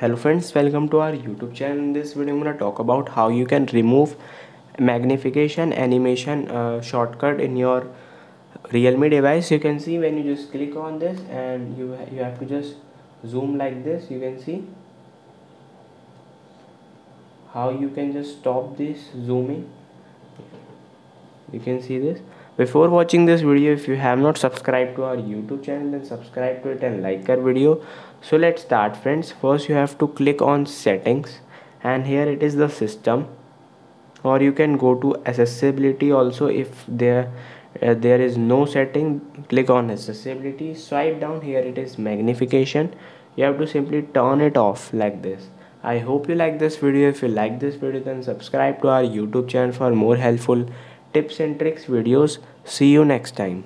hello friends welcome to our youtube channel. In this video i'm going to talk about how you can remove magnification animation uh, shortcut in your realme device. You can see when you just click on this and you you have to just zoom like this. You can see how you can just stop this zooming. You can see this before watching this video if you have not subscribed to our youtube channel then subscribe to it and like our video. So let's start friends. First you have to click on settings. And here it is the system. Or you can go to accessibility also if there uh, there is no setting click on accessibility. Swipe down here it is magnification. You have to simply turn it off like this. I hope you like this video. If you like this video then subscribe to our youtube channel for more helpful tips and tricks videos. See you next time